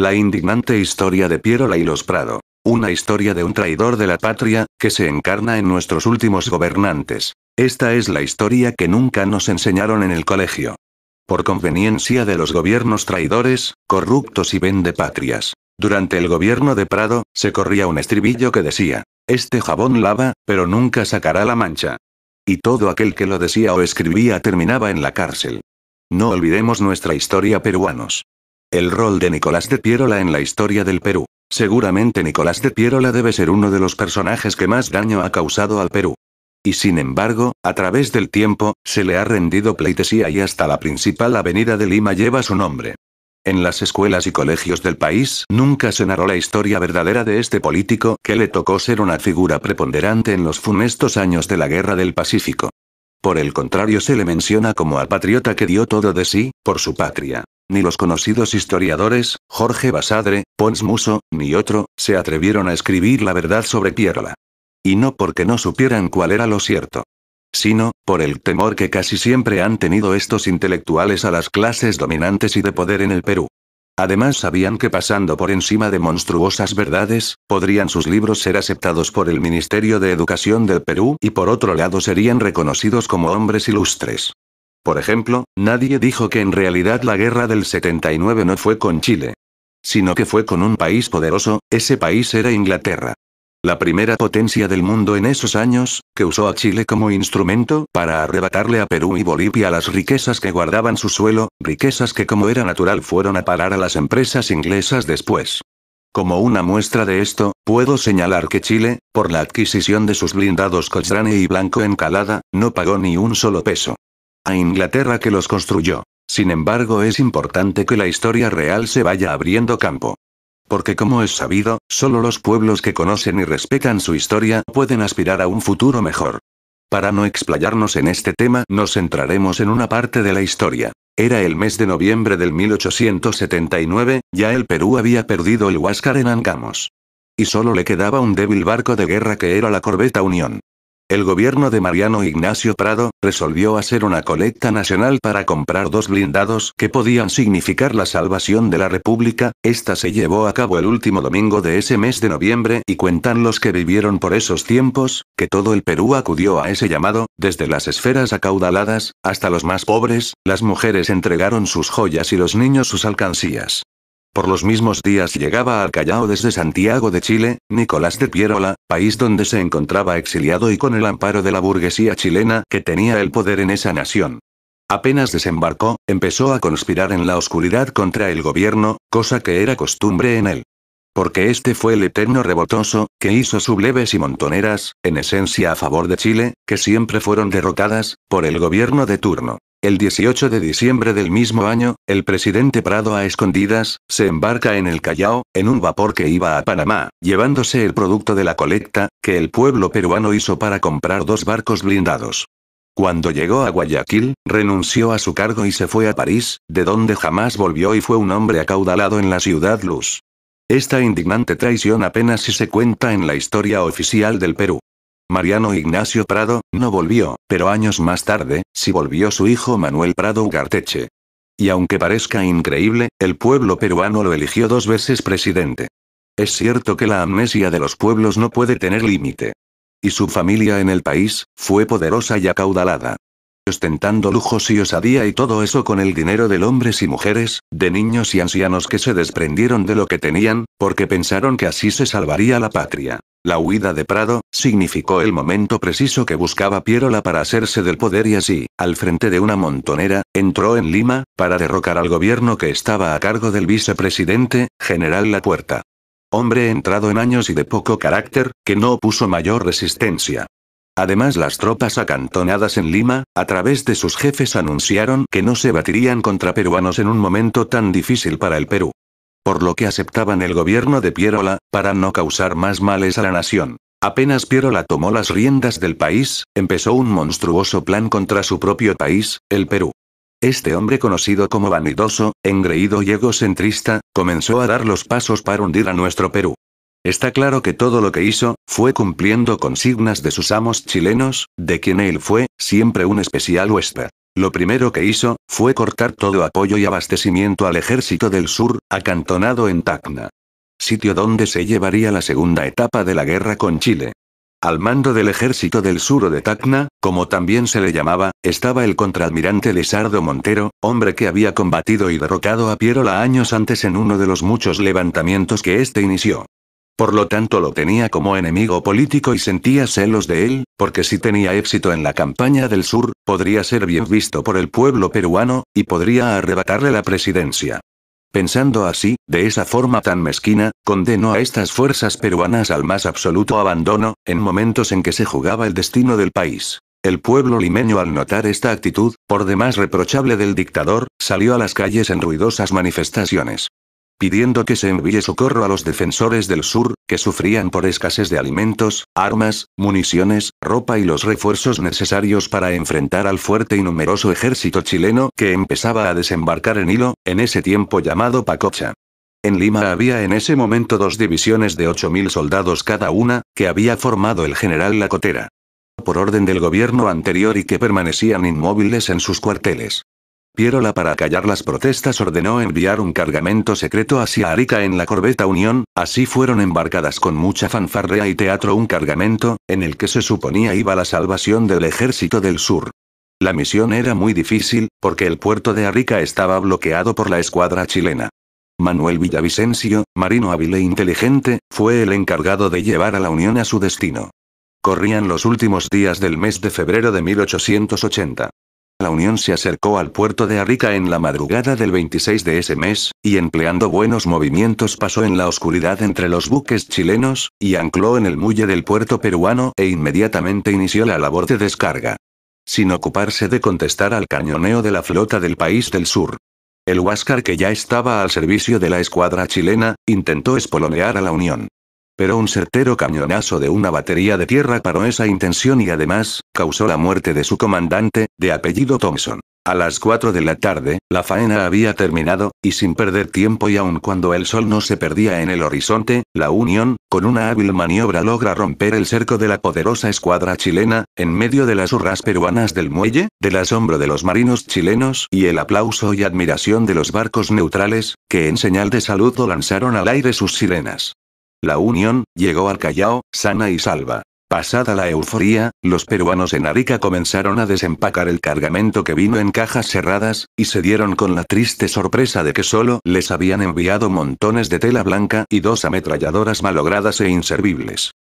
La indignante historia de Pierola y los Prado. Una historia de un traidor de la patria, que se encarna en nuestros últimos gobernantes. Esta es la historia que nunca nos enseñaron en el colegio. Por conveniencia de los gobiernos traidores, corruptos y vendepatrias. Durante el gobierno de Prado, se corría un estribillo que decía, este jabón lava, pero nunca sacará la mancha. Y todo aquel que lo decía o escribía terminaba en la cárcel. No olvidemos nuestra historia peruanos. El rol de Nicolás de Piérola en la historia del Perú. Seguramente Nicolás de Piérola debe ser uno de los personajes que más daño ha causado al Perú. Y sin embargo, a través del tiempo, se le ha rendido pleitesía y hasta la principal avenida de Lima lleva su nombre. En las escuelas y colegios del país nunca se narró la historia verdadera de este político que le tocó ser una figura preponderante en los funestos años de la Guerra del Pacífico. Por el contrario se le menciona como al patriota que dio todo de sí, por su patria. Ni los conocidos historiadores, Jorge Basadre, Pons Muso, ni otro, se atrevieron a escribir la verdad sobre Pierola. Y no porque no supieran cuál era lo cierto. Sino, por el temor que casi siempre han tenido estos intelectuales a las clases dominantes y de poder en el Perú. Además sabían que pasando por encima de monstruosas verdades, podrían sus libros ser aceptados por el Ministerio de Educación del Perú y por otro lado serían reconocidos como hombres ilustres. Por ejemplo, nadie dijo que en realidad la guerra del 79 no fue con Chile. Sino que fue con un país poderoso, ese país era Inglaterra. La primera potencia del mundo en esos años, que usó a Chile como instrumento para arrebatarle a Perú y Bolivia las riquezas que guardaban su suelo, riquezas que como era natural fueron a parar a las empresas inglesas después. Como una muestra de esto, puedo señalar que Chile, por la adquisición de sus blindados Cochrane y Blanco Encalada, no pagó ni un solo peso a Inglaterra que los construyó. Sin embargo es importante que la historia real se vaya abriendo campo. Porque como es sabido, solo los pueblos que conocen y respetan su historia pueden aspirar a un futuro mejor. Para no explayarnos en este tema, nos centraremos en una parte de la historia. Era el mes de noviembre del 1879, ya el Perú había perdido el Huáscar en Angamos. Y solo le quedaba un débil barco de guerra que era la corbeta Unión. El gobierno de Mariano Ignacio Prado, resolvió hacer una colecta nacional para comprar dos blindados que podían significar la salvación de la República, esta se llevó a cabo el último domingo de ese mes de noviembre y cuentan los que vivieron por esos tiempos, que todo el Perú acudió a ese llamado, desde las esferas acaudaladas, hasta los más pobres, las mujeres entregaron sus joyas y los niños sus alcancías. Por los mismos días llegaba al Callao desde Santiago de Chile, Nicolás de Pierola, país donde se encontraba exiliado y con el amparo de la burguesía chilena que tenía el poder en esa nación. Apenas desembarcó, empezó a conspirar en la oscuridad contra el gobierno, cosa que era costumbre en él. Porque este fue el eterno rebotoso, que hizo subleves y montoneras, en esencia a favor de Chile, que siempre fueron derrotadas, por el gobierno de turno. El 18 de diciembre del mismo año, el presidente Prado a escondidas, se embarca en el Callao, en un vapor que iba a Panamá, llevándose el producto de la colecta, que el pueblo peruano hizo para comprar dos barcos blindados. Cuando llegó a Guayaquil, renunció a su cargo y se fue a París, de donde jamás volvió y fue un hombre acaudalado en la ciudad luz. Esta indignante traición apenas si se cuenta en la historia oficial del Perú. Mariano Ignacio Prado, no volvió, pero años más tarde, sí volvió su hijo Manuel Prado Ugarteche. Y aunque parezca increíble, el pueblo peruano lo eligió dos veces presidente. Es cierto que la amnesia de los pueblos no puede tener límite. Y su familia en el país, fue poderosa y acaudalada. Ostentando lujos y osadía y todo eso con el dinero de hombres y mujeres, de niños y ancianos que se desprendieron de lo que tenían, porque pensaron que así se salvaría la patria. La huida de Prado, significó el momento preciso que buscaba Pierola para hacerse del poder y así, al frente de una montonera, entró en Lima, para derrocar al gobierno que estaba a cargo del vicepresidente, general La Puerta. Hombre entrado en años y de poco carácter, que no opuso mayor resistencia. Además las tropas acantonadas en Lima, a través de sus jefes anunciaron que no se batirían contra peruanos en un momento tan difícil para el Perú por lo que aceptaban el gobierno de Pierola, para no causar más males a la nación. Apenas Pierola tomó las riendas del país, empezó un monstruoso plan contra su propio país, el Perú. Este hombre conocido como vanidoso, engreído y egocentrista, comenzó a dar los pasos para hundir a nuestro Perú. Está claro que todo lo que hizo, fue cumpliendo consignas de sus amos chilenos, de quien él fue, siempre un especial huésped. Lo primero que hizo, fue cortar todo apoyo y abastecimiento al ejército del sur, acantonado en Tacna. Sitio donde se llevaría la segunda etapa de la guerra con Chile. Al mando del ejército del sur o de Tacna, como también se le llamaba, estaba el contraalmirante Lesardo Montero, hombre que había combatido y derrocado a Pierola años antes en uno de los muchos levantamientos que éste inició. Por lo tanto lo tenía como enemigo político y sentía celos de él, porque si tenía éxito en la campaña del sur, podría ser bien visto por el pueblo peruano, y podría arrebatarle la presidencia. Pensando así, de esa forma tan mezquina, condenó a estas fuerzas peruanas al más absoluto abandono, en momentos en que se jugaba el destino del país. El pueblo limeño al notar esta actitud, por demás reprochable del dictador, salió a las calles en ruidosas manifestaciones pidiendo que se envíe socorro a los defensores del sur, que sufrían por escasez de alimentos, armas, municiones, ropa y los refuerzos necesarios para enfrentar al fuerte y numeroso ejército chileno que empezaba a desembarcar en Hilo, en ese tiempo llamado Pacocha. En Lima había en ese momento dos divisiones de 8.000 soldados cada una, que había formado el general Lacotera. Por orden del gobierno anterior y que permanecían inmóviles en sus cuarteles. Pierola para callar las protestas ordenó enviar un cargamento secreto hacia Arica en la corbeta Unión, así fueron embarcadas con mucha fanfarrea y teatro un cargamento, en el que se suponía iba la salvación del ejército del sur. La misión era muy difícil, porque el puerto de Arica estaba bloqueado por la escuadra chilena. Manuel Villavicencio, marino hábil e inteligente, fue el encargado de llevar a la Unión a su destino. Corrían los últimos días del mes de febrero de 1880. La Unión se acercó al puerto de Arica en la madrugada del 26 de ese mes, y empleando buenos movimientos pasó en la oscuridad entre los buques chilenos, y ancló en el muelle del puerto peruano e inmediatamente inició la labor de descarga. Sin ocuparse de contestar al cañoneo de la flota del país del sur. El Huáscar que ya estaba al servicio de la escuadra chilena, intentó espolonear a la Unión. Pero un certero cañonazo de una batería de tierra paró esa intención y además, causó la muerte de su comandante, de apellido Thompson. A las 4 de la tarde, la faena había terminado, y sin perder tiempo y aun cuando el sol no se perdía en el horizonte, la Unión, con una hábil maniobra logra romper el cerco de la poderosa escuadra chilena, en medio de las hurras peruanas del muelle, del asombro de los marinos chilenos y el aplauso y admiración de los barcos neutrales, que en señal de saludo lanzaron al aire sus sirenas. La Unión, llegó al Callao, sana y salva. Pasada la euforía, los peruanos en Arica comenzaron a desempacar el cargamento que vino en cajas cerradas, y se dieron con la triste sorpresa de que solo les habían enviado montones de tela blanca y dos ametralladoras malogradas e inservibles.